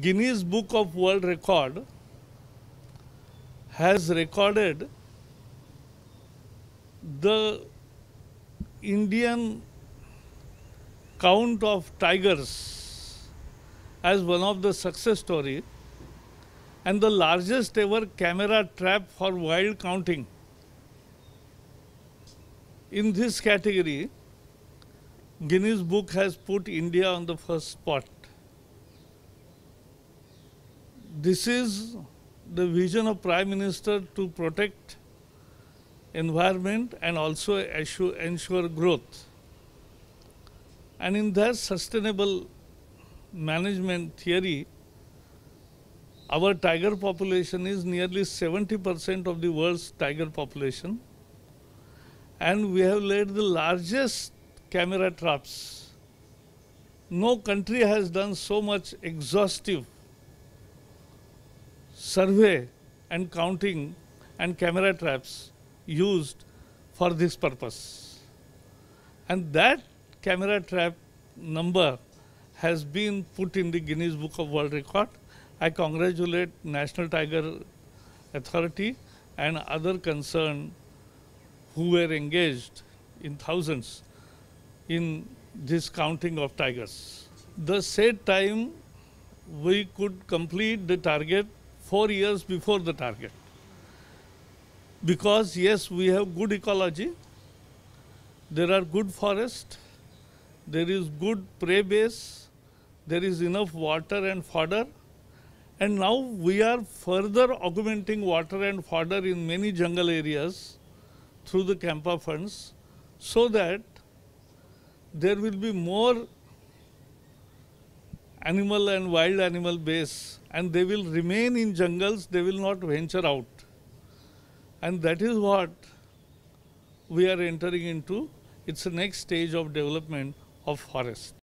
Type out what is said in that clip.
Guinness Book of World Record has recorded the Indian count of tigers as one of the success story and the largest ever camera trap for wild counting. In this category, Guinness Book has put India on the first spot. This is the vision of Prime Minister to protect environment and also assure, ensure growth. And in that sustainable management theory, our tiger population is nearly 70% of the world's tiger population. And we have laid the largest camera traps. No country has done so much exhaustive survey and counting and camera traps used for this purpose. And that camera trap number has been put in the Guinness Book of World Record. I congratulate National Tiger Authority and other concerned who were engaged in thousands in this counting of tigers. The said time we could complete the target four years before the target. Because yes, we have good ecology, there are good forests, there is good prey base, there is enough water and fodder, and now we are further augmenting water and fodder in many jungle areas through the Campa funds so that there will be more animal and wild animal base and they will remain in jungles, they will not venture out. And that is what we are entering into. It's the next stage of development of forest.